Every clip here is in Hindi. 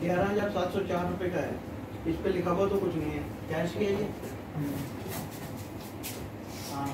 ग्यारह हज़ार सात सौ चार रुपए का है। इस पर लिखा हुआ तो कुछ नहीं है। कैश की है ये हाँ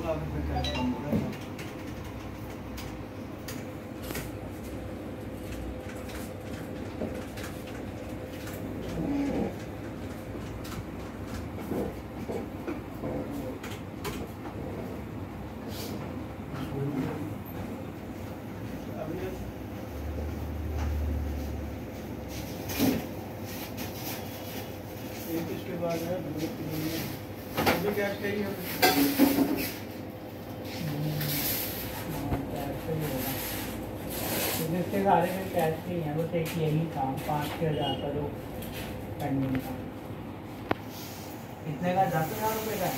दो लाख रुपये कैश कम हो रहा है बाद है अभी कैश चाहिए इसके सारे में कैश नहीं है बस एक यही काम पाँच छः हज़ार का जो पेंडिंग था कितने का? दस हज़ार रुपये का?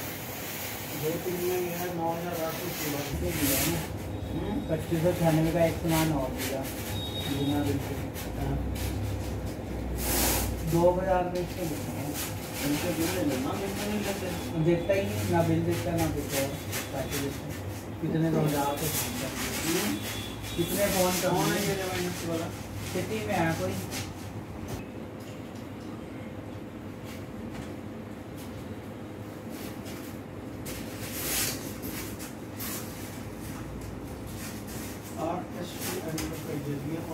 दो तीन में है नौ हज़ार आठ सौ सोलह रुपये दिया है ना पच्चीस सौ छियानवे का एक सामान और दिया बिना बिल के। हाँ। दो हज़ार रुपये इसके देते हैं। उनसे बिल ले लेना बिल नहीं लेते देता ही ना बिल देता ना देता देते कितने का हज़ार को कितने फ़ोन कौन है का ये रेवाइनेंस वाला सिटी में है कोई?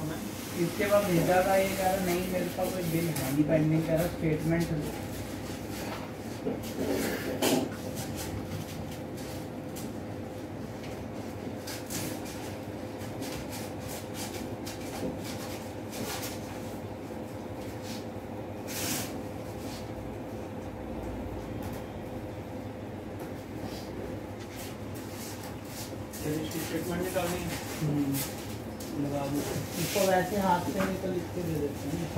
है इसके बाद भेजा था ये कह रहा नहीं मेरे पास कोई बिल है नहीं पेंडिंग कह रहा स्टेटमेंट स्टेटमेंट निकालनी है। लगा दो। इसको वैसे हाथ से निकल इसके दे देते हैं।